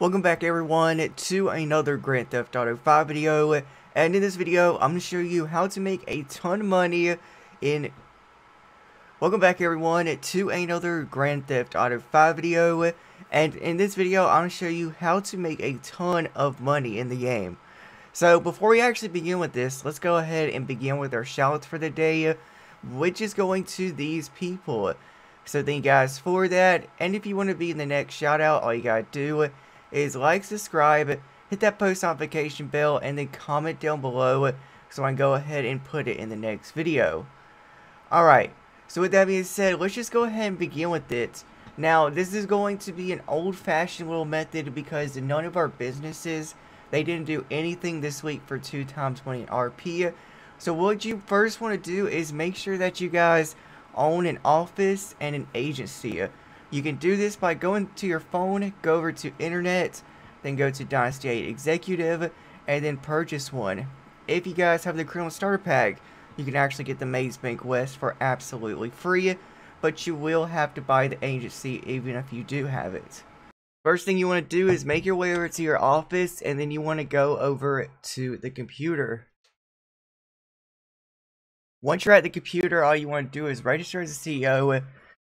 Welcome back everyone to another Grand Theft Auto 5 video and in this video I'm going to show you how to make a ton of money in Welcome back everyone to another Grand Theft Auto 5 video and in this video I'm going to show you how to make a ton of money in the game. So before we actually begin with this let's go ahead and begin with our shoutouts for the day which is going to these people. So thank you guys for that and if you want to be in the next shoutout all you gotta do is like, subscribe, hit that post notification bell, and then comment down below so I can go ahead and put it in the next video. Alright, so with that being said, let's just go ahead and begin with it. Now, this is going to be an old-fashioned little method because none of our businesses, they didn't do anything this week for 2 times 20 RP. So what you first want to do is make sure that you guys own an office and an agency. You can do this by going to your phone, go over to internet, then go to Dynasty 8 Executive, and then purchase one. If you guys have the Criminal Starter Pack, you can actually get the Maze Bank West for absolutely free, but you will have to buy the agency even if you do have it. First thing you want to do is make your way over to your office, and then you want to go over to the computer. Once you're at the computer, all you want to do is register as a CEO,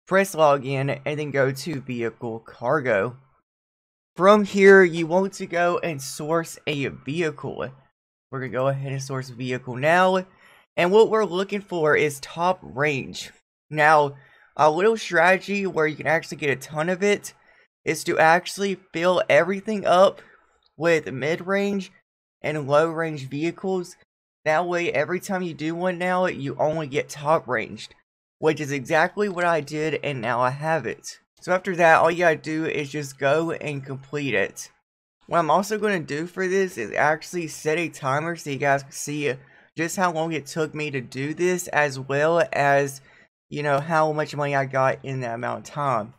press login, and then go to vehicle cargo. From here, you want to go and source a vehicle. We're going to go ahead and source a vehicle now. And what we're looking for is top range. Now, a little strategy where you can actually get a ton of it is to actually fill everything up with mid-range and low-range vehicles. That way, every time you do one now, you only get top ranged which is exactly what I did and now I have it. So after that, all you gotta do is just go and complete it. What I'm also going to do for this is actually set a timer so you guys can see just how long it took me to do this as well as, you know, how much money I got in that amount of time.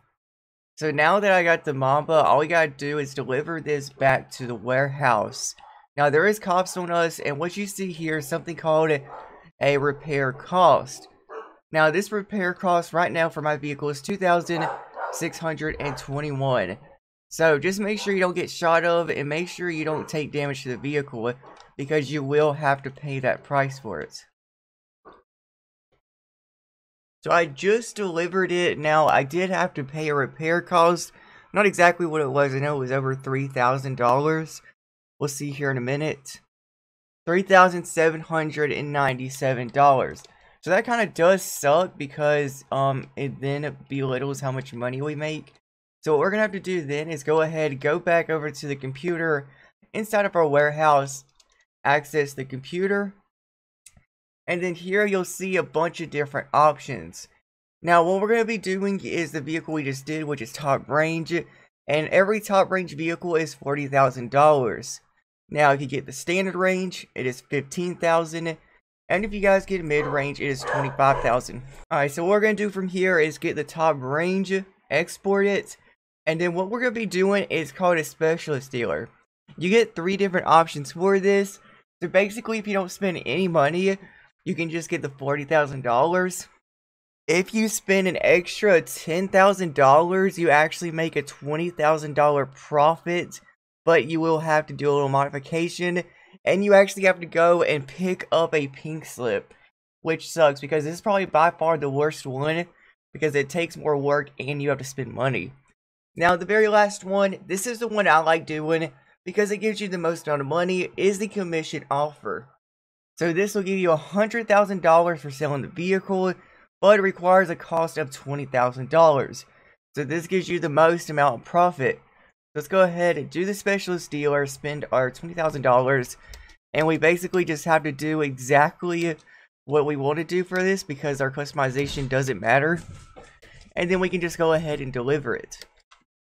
So now that I got the Mamba, all we gotta do is deliver this back to the warehouse. Now there is cops on us and what you see here is something called a repair cost. Now, this repair cost right now for my vehicle is 2621 So, just make sure you don't get shot of and make sure you don't take damage to the vehicle because you will have to pay that price for it. So, I just delivered it. Now, I did have to pay a repair cost. Not exactly what it was. I know it was over $3,000. We'll see here in a minute. $3,797. So that kind of does suck because um it then belittles how much money we make. So what we're going to have to do then is go ahead, go back over to the computer inside of our warehouse, access the computer, and then here you'll see a bunch of different options. Now what we're going to be doing is the vehicle we just did, which is top range, and every top range vehicle is $40,000. Now if you get the standard range, it is 15000 and if you guys get mid-range, it is 25,000. Alright, so what we're going to do from here is get the top range, export it, and then what we're going to be doing is called a specialist dealer. You get three different options for this. So basically, if you don't spend any money, you can just get the $40,000. If you spend an extra $10,000, you actually make a $20,000 profit, but you will have to do a little modification and you actually have to go and pick up a pink slip, which sucks because this is probably by far the worst one because it takes more work and you have to spend money. Now, the very last one, this is the one I like doing because it gives you the most amount of money, is the commission offer. So this will give you $100,000 for selling the vehicle, but it requires a cost of $20,000. So this gives you the most amount of profit. Let's go ahead and do the specialist dealer, spend our $20,000, and we basically just have to do exactly what we want to do for this because our customization doesn't matter. And then we can just go ahead and deliver it.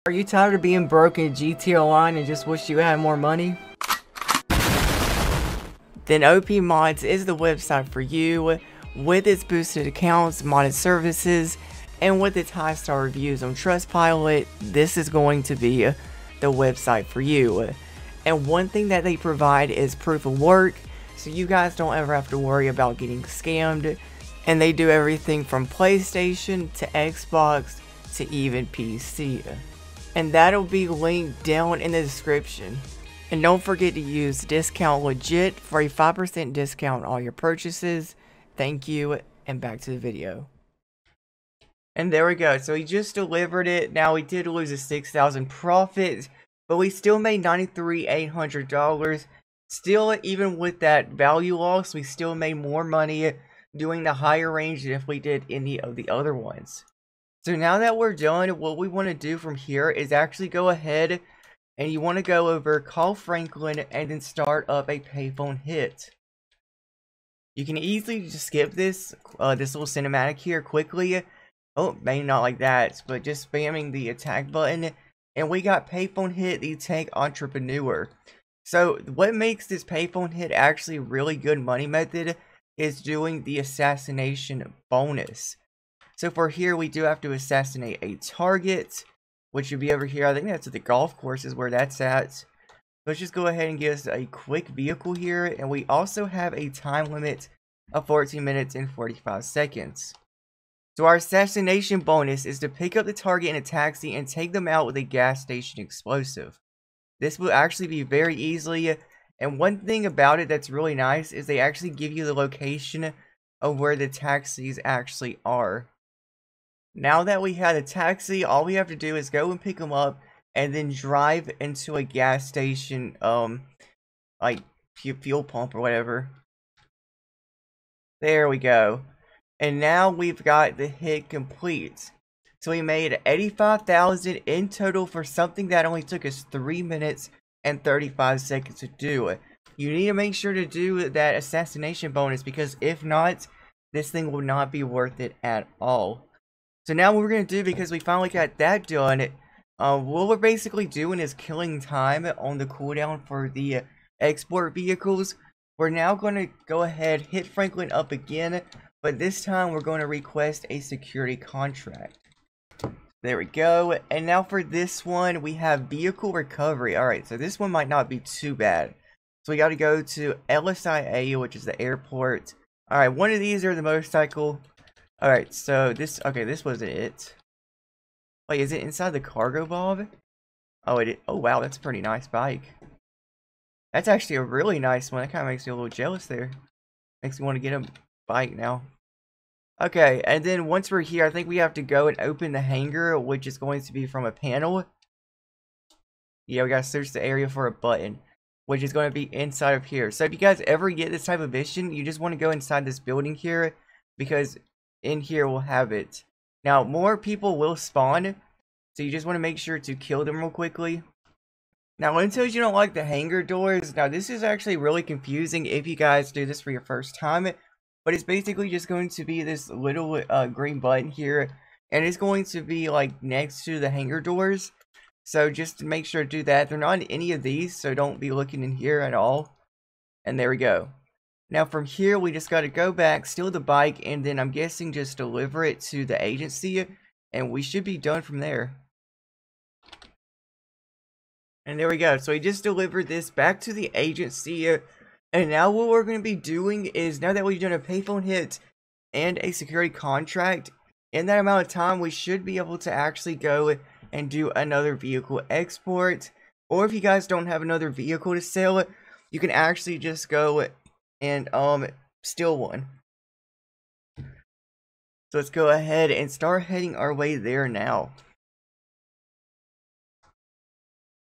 Are you tired of being broke in GTA Online and just wish you had more money? Then OP Modz is the website for you with its boosted accounts, modded services, and with its high star reviews on Trustpilot, this is going to be the website for you. And one thing that they provide is proof of work, so you guys don't ever have to worry about getting scammed. And they do everything from PlayStation to Xbox to even PC. And that'll be linked down in the description. And don't forget to use discount Ligiit for a 5% discount on all your purchases. Thank you, and back to the video. And there we go. So we just delivered it. Now we did lose a 6,000 profit, but we still made $93,800. Still, even with that value loss, we still made more money doing the higher range than if we did any of the other ones. So now that we're done, what we want to do from here is actually go ahead and you want to go over call Franklin and then start up a payphone hit. You can easily just skip this, uh, this little cinematic here quickly. Oh, maybe not like that, but just spamming the attack button. And we got payphone hit the tech entrepreneur. So what makes this payphone hit actually really good money method is doing the assassination bonus. So for here, we do have to assassinate a target, which would be over here. I think that's at the golf course is where that's at. Let's just go ahead and get us a quick vehicle here. And we also have a time limit of 14 minutes and 45 seconds. So our assassination bonus is to pick up the target in a taxi and take them out with a gas station explosive. This will actually be very easily, and one thing about it that's really nice is they actually give you the location of where the taxis actually are. Now that we had a taxi, all we have to do is go and pick them up and then drive into a gas station, um, like fuel pump or whatever. There we go. And now we've got the hit complete. So we made 85,000 in total for something that only took us 3 minutes and 35 seconds to do. You need to make sure to do that assassination bonus because if not, this thing will not be worth it at all. So now what we're going to do, because we finally got that done, uh, what we're basically doing is killing time on the cooldown for the export vehicles. We're now going to go ahead, hit Franklin up again, but this time we're going to request a security contract. There we go. And now for this one, we have vehicle recovery. Alright, so this one might not be too bad. So we got to go to LSIA, which is the airport. Alright, one of these are the motorcycle. Alright, so this, okay, this wasn't it. Wait, is it inside the Cargobob? Oh, it, oh wow, that's a pretty nice bike. That's actually a really nice one. That kind of makes me a little jealous there. Makes me want to get a bike now. Okay, and then once we're here, I think we have to go and open the hangar, which is going to be from a panel. Yeah, we gotta search the area for a button, which is going to be inside of here. So if you guys ever get this type of mission, you just want to go inside this building here, because in here we'll have it. Now, more people will spawn, so you just want to make sure to kill them real quickly. Now, tells you don't like the hangar doors, now this is actually really confusing if you guys do this for your first time. But it's basically just going to be this little uh, green button here. And it's going to be like next to the hangar doors. So just make sure to do that. They're not in any of these, so don't be looking in here at all. And there we go. Now from here, we just got to go back, steal the bike, and then I'm guessing just deliver it to the agency. And we should be done from there. And there we go. So we just delivered this back to the agency. And now what we're going to be doing is, now that we've done a payphone hit and a security contract, in that amount of time, we should be able to actually go and do another vehicle export. Or if you guys don't have another vehicle to sell, it, you can actually just go and um steal one. So let's go ahead and start heading our way there now.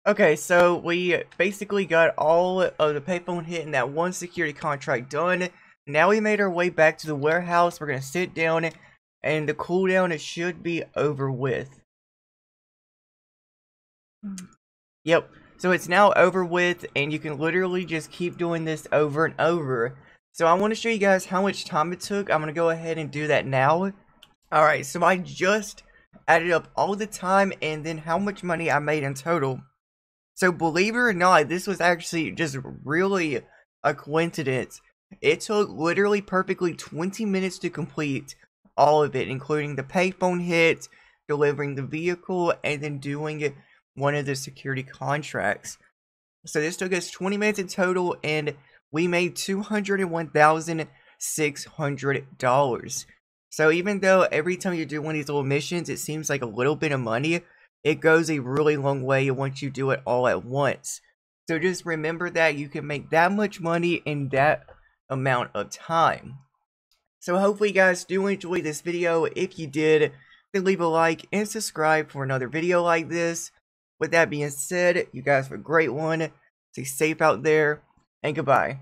Okay, so we basically got all of the payphone hit and that one security contract done. Now we made our way back to the warehouse. We're going to sit down and the cooldown it should be over with. Hmm. Yep, so it's now over with and you can literally just keep doing this over and over. So I want to show you guys how much time it took. I'm going to go ahead and do that now. Alright, so I just added up all the time and then how much money I made in total. So believe it or not, this was actually just really a coincidence. It took literally perfectly 20 minutes to complete all of it, including the payphone hit, delivering the vehicle, and then doing one of the security contracts. So this took us 20 minutes in total, and we made $201,600. So even though every time you do one of these little missions, it seems like a little bit of money, it goes a really long way once you do it all at once. So just remember that you can make that much money in that amount of time. So hopefully you guys do enjoy this video. If you did, then leave a like and subscribe for another video like this. With that being said, you guys have a great one. Stay safe out there, and goodbye.